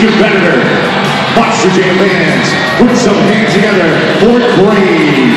competitor, Monster Jam Bands, put some hands together for Brave.